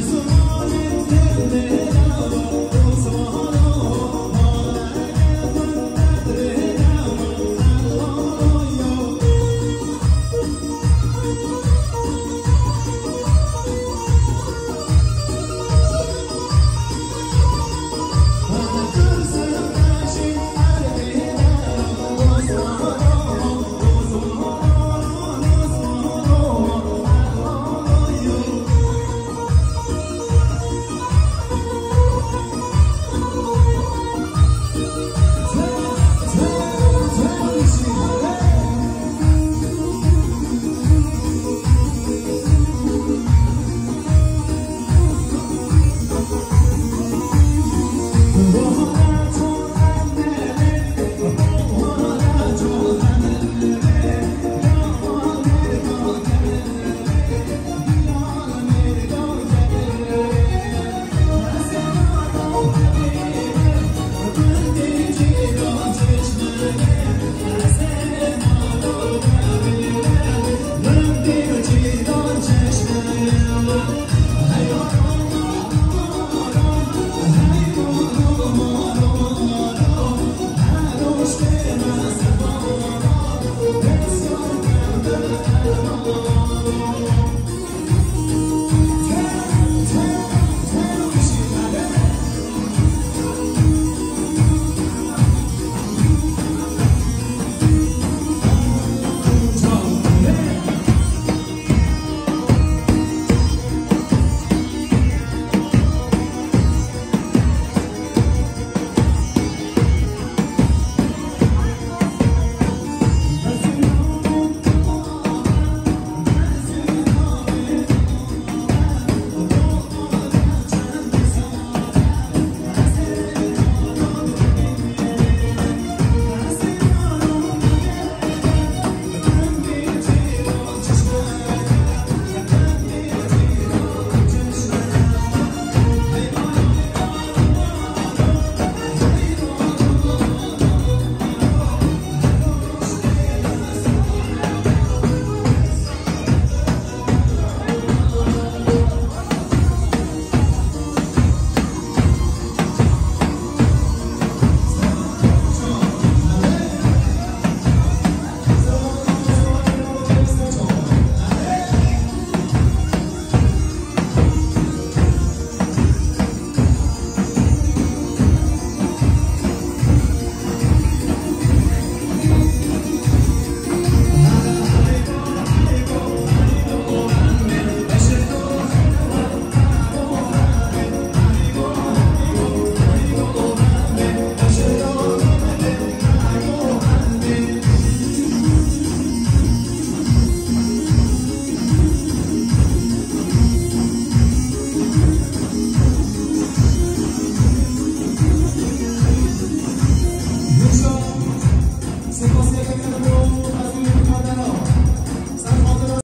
Jesus. wall.